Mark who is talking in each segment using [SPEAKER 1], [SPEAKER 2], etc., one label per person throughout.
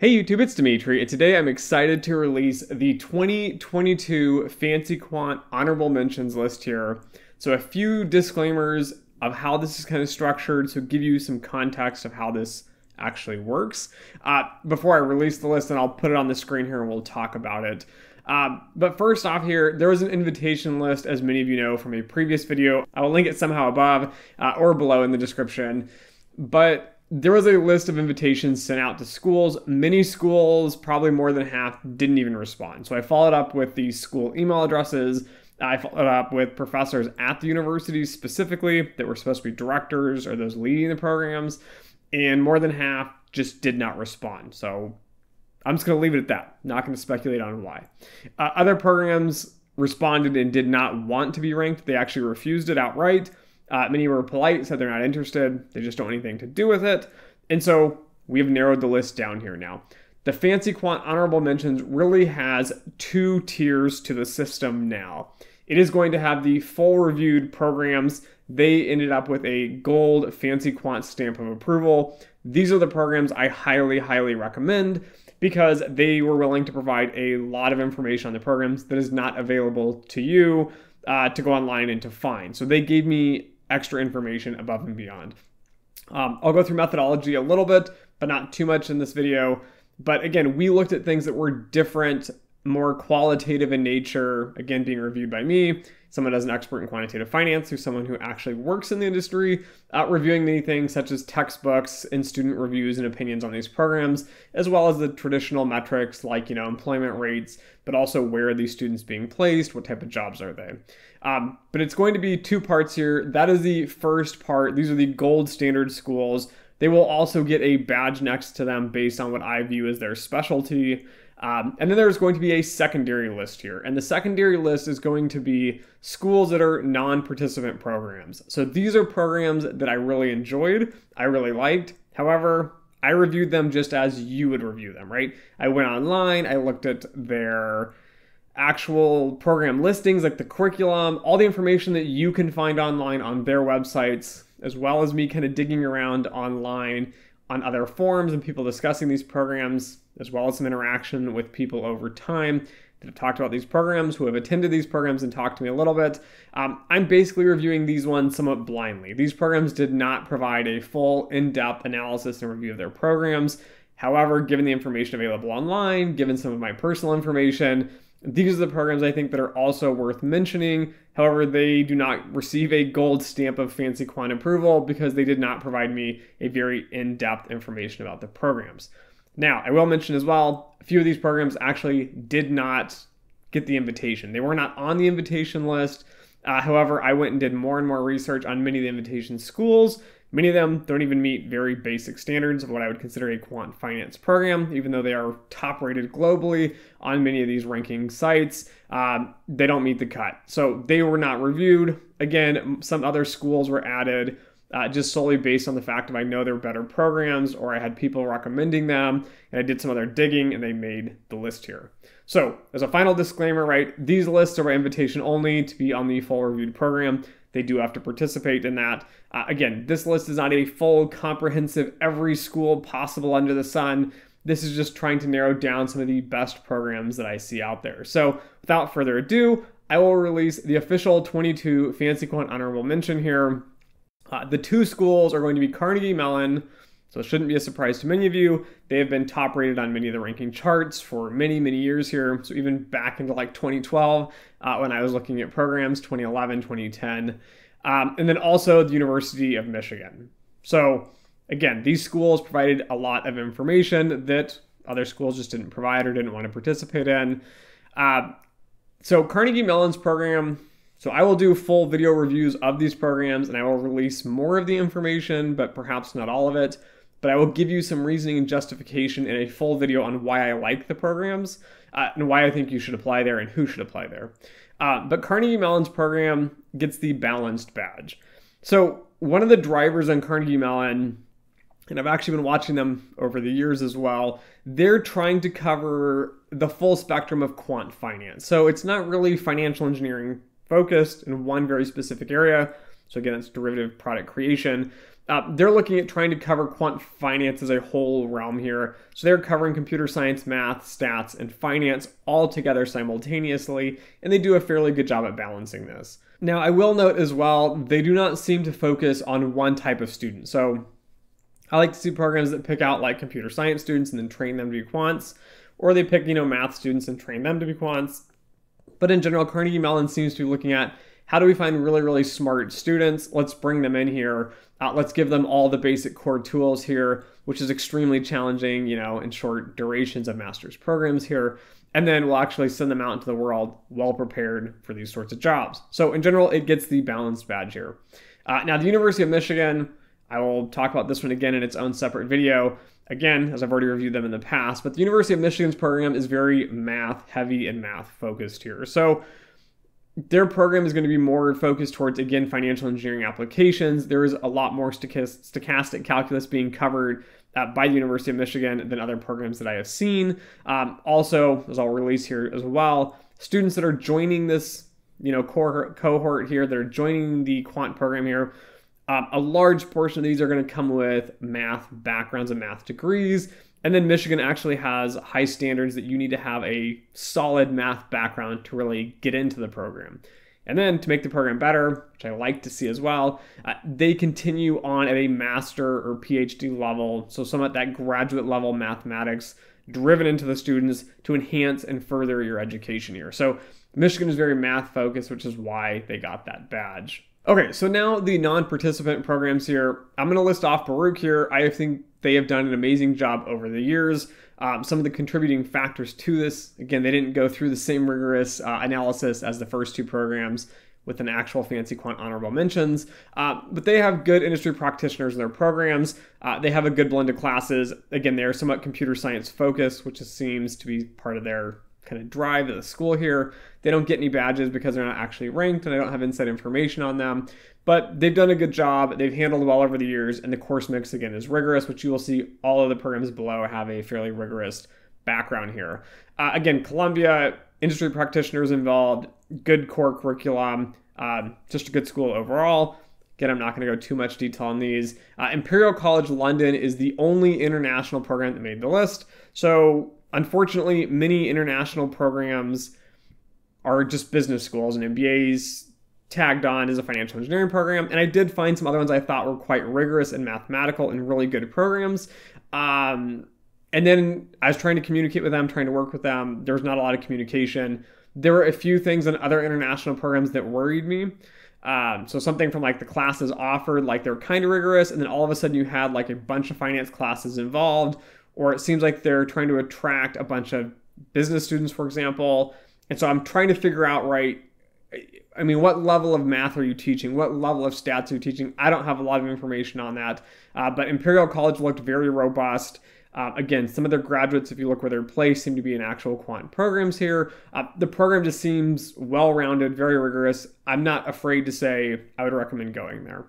[SPEAKER 1] Hey YouTube, it's Dimitri, and today I'm excited to release the 2022 Fancy Quant honorable mentions list here. So a few disclaimers of how this is kind of structured, so give you some context of how this actually works. Uh, before I release the list, and I'll put it on the screen here and we'll talk about it. Uh, but first off here, there was an invitation list, as many of you know from a previous video. I will link it somehow above uh, or below in the description. But there was a list of invitations sent out to schools. Many schools, probably more than half, didn't even respond. So I followed up with the school email addresses. I followed up with professors at the universities specifically that were supposed to be directors or those leading the programs, and more than half just did not respond. So I'm just going to leave it at that. Not going to speculate on why. Uh, other programs responded and did not want to be ranked. They actually refused it outright. Uh, many were polite, said they're not interested, they just don't want anything to do with it. And so we have narrowed the list down here now. The Fancy Quant Honorable Mentions really has two tiers to the system now. It is going to have the full reviewed programs. They ended up with a gold Fancy Quant stamp of approval. These are the programs I highly, highly recommend because they were willing to provide a lot of information on the programs that is not available to you uh, to go online and to find. So they gave me extra information above and beyond. Um, I'll go through methodology a little bit, but not too much in this video. But again, we looked at things that were different, more qualitative in nature, again, being reviewed by me someone as an expert in quantitative finance, who's someone who actually works in the industry, uh, reviewing many things such as textbooks and student reviews and opinions on these programs, as well as the traditional metrics like you know employment rates, but also where are these students being placed, what type of jobs are they. Um, but it's going to be two parts here. That is the first part. These are the gold standard schools. They will also get a badge next to them based on what I view as their specialty. Um, and then there's going to be a secondary list here. And the secondary list is going to be schools that are non participant programs. So these are programs that I really enjoyed, I really liked. However, I reviewed them just as you would review them, right? I went online, I looked at their actual program listings, like the curriculum, all the information that you can find online on their websites, as well as me kind of digging around online on other forums and people discussing these programs, as well as some interaction with people over time that have talked about these programs, who have attended these programs and talked to me a little bit. Um, I'm basically reviewing these ones somewhat blindly. These programs did not provide a full, in depth analysis and review of their programs. However, given the information available online, given some of my personal information, these are the programs I think that are also worth mentioning. However, they do not receive a gold stamp of fancy quant approval because they did not provide me a very in depth information about the programs. Now, I will mention as well, a few of these programs actually did not get the invitation. They were not on the invitation list. Uh, however, I went and did more and more research on many of the invitation schools Many of them don't even meet very basic standards of what I would consider a quant finance program, even though they are top rated globally on many of these ranking sites. Um, they don't meet the cut. So they were not reviewed. Again, some other schools were added uh, just solely based on the fact of I know they're better programs or I had people recommending them and I did some other digging and they made the list here. So, as a final disclaimer, right, these lists are by invitation only to be on the full reviewed program. They do have to participate in that. Uh, again, this list is not a full, comprehensive, every school possible under the sun. This is just trying to narrow down some of the best programs that I see out there. So, without further ado, I will release the official 22 Fancy Quant honorable mention here. Uh, the two schools are going to be Carnegie Mellon. So it shouldn't be a surprise to many of you. They have been top rated on many of the ranking charts for many, many years here. So even back into like 2012, uh, when I was looking at programs, 2011, 2010. Um, and then also the University of Michigan. So again, these schools provided a lot of information that other schools just didn't provide or didn't want to participate in. Uh, so Carnegie Mellon's program so I will do full video reviews of these programs and I will release more of the information, but perhaps not all of it. But I will give you some reasoning and justification in a full video on why I like the programs uh, and why I think you should apply there and who should apply there. Uh, but Carnegie Mellon's program gets the balanced badge. So one of the drivers on Carnegie Mellon, and I've actually been watching them over the years as well, they're trying to cover the full spectrum of quant finance. So it's not really financial engineering focused in one very specific area. So again, it's derivative product creation. Uh, they're looking at trying to cover quant finance as a whole realm here. So they're covering computer science, math, stats, and finance all together simultaneously, and they do a fairly good job at balancing this. Now, I will note as well, they do not seem to focus on one type of student. So I like to see programs that pick out like computer science students and then train them to be quants, or they pick, you know, math students and train them to be quants. But in general, Carnegie Mellon seems to be looking at how do we find really, really smart students? Let's bring them in here. Uh, let's give them all the basic core tools here, which is extremely challenging, you know, in short durations of master's programs here. And then we'll actually send them out into the world well prepared for these sorts of jobs. So in general, it gets the balanced badge here. Uh, now, the University of Michigan, I will talk about this one again in its own separate video. Again, as I've already reviewed them in the past, but the University of Michigan's program is very math heavy and math focused here. So their program is going to be more focused towards again financial engineering applications there is a lot more stochastic calculus being covered uh, by the university of michigan than other programs that i have seen um, also as i'll release here as well students that are joining this you know cohort, cohort here that are joining the quant program here um, a large portion of these are going to come with math backgrounds and math degrees and then Michigan actually has high standards that you need to have a solid math background to really get into the program. And then to make the program better, which I like to see as well, uh, they continue on at a master or PhD level. So, some at that graduate level mathematics driven into the students to enhance and further your education here. So, Michigan is very math focused, which is why they got that badge. Okay, so now the non participant programs here. I'm going to list off Baruch here. I think they have done an amazing job over the years. Um, some of the contributing factors to this, again, they didn't go through the same rigorous uh, analysis as the first two programs with an actual fancy quant honorable mentions, uh, but they have good industry practitioners in their programs. Uh, they have a good blend of classes. Again, they are somewhat computer science focused, which seems to be part of their kind of drive at the school here. They don't get any badges because they're not actually ranked and I don't have inside information on them. But they've done a good job. They've handled well over the years, and the course mix again is rigorous, which you will see all of the programs below have a fairly rigorous background here. Uh, again, Columbia, industry practitioners involved, good core curriculum, um, just a good school overall. Again, I'm not going to go too much detail on these. Uh, Imperial College London is the only international program that made the list. So, unfortunately, many international programs are just business schools and MBAs tagged on as a financial engineering program. And I did find some other ones I thought were quite rigorous and mathematical and really good programs. Um, and then I was trying to communicate with them, trying to work with them. There was not a lot of communication. There were a few things in other international programs that worried me. Um, so something from like the classes offered, like they're kind of rigorous, and then all of a sudden you had like a bunch of finance classes involved, or it seems like they're trying to attract a bunch of business students, for example. And so I'm trying to figure out right I mean, what level of math are you teaching? What level of stats are you teaching? I don't have a lot of information on that. Uh, but Imperial College looked very robust. Uh, again, some of their graduates, if you look where they're placed, seem to be in actual quant programs here. Uh, the program just seems well rounded, very rigorous. I'm not afraid to say I would recommend going there.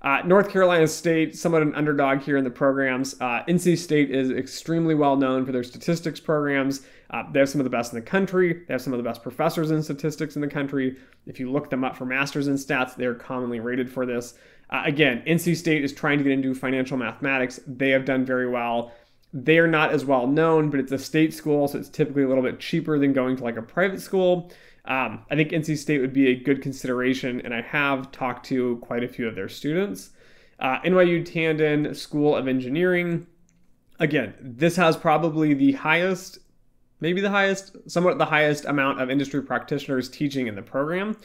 [SPEAKER 1] Uh, North Carolina State, somewhat an underdog here in the programs. Uh, NC State is extremely well known for their statistics programs. Uh, they have some of the best in the country. They have some of the best professors in statistics in the country. If you look them up for masters in stats, they're commonly rated for this. Uh, again, NC State is trying to get into financial mathematics. They have done very well. They are not as well known, but it's a state school, so it's typically a little bit cheaper than going to like a private school. Um, I think NC State would be a good consideration, and I have talked to quite a few of their students. Uh, NYU Tandon School of Engineering. Again, this has probably the highest, maybe the highest, somewhat the highest amount of industry practitioners teaching in the program.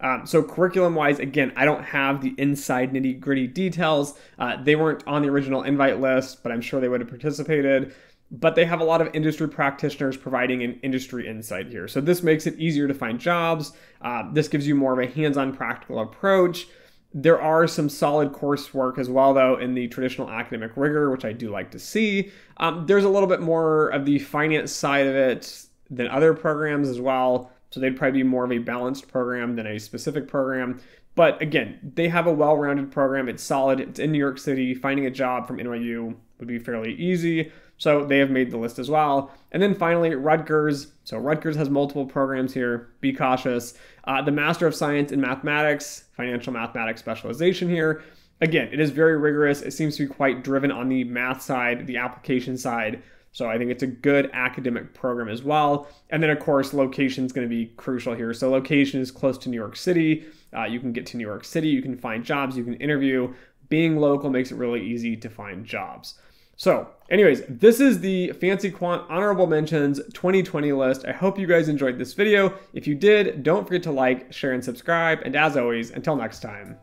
[SPEAKER 1] Um, so curriculum wise, again, I don't have the inside nitty gritty details. Uh, they weren't on the original invite list, but I'm sure they would have participated but they have a lot of industry practitioners providing an industry insight here. So this makes it easier to find jobs. Uh, this gives you more of a hands-on practical approach. There are some solid coursework as well, though, in the traditional academic rigor, which I do like to see. Um, there's a little bit more of the finance side of it than other programs as well. So they'd probably be more of a balanced program than a specific program. But again, they have a well rounded program. It's solid. It's in New York City. Finding a job from NYU would be fairly easy. So they have made the list as well. And then finally, Rutgers. So Rutgers has multiple programs here. Be cautious. Uh, the Master of Science in Mathematics, financial mathematics specialization here. again, it is very rigorous. It seems to be quite driven on the math side, the application side. So I think it's a good academic program as well. And then, of course, location is going to be crucial here. So location is close to New York City. Uh, you can get to New York City. You can find jobs. You can interview. Being local makes it really easy to find jobs. So, anyways, this is the Fancy Quant Honorable Mentions 2020 list. I hope you guys enjoyed this video. If you did, don't forget to like, share, and subscribe. And as always, until next time.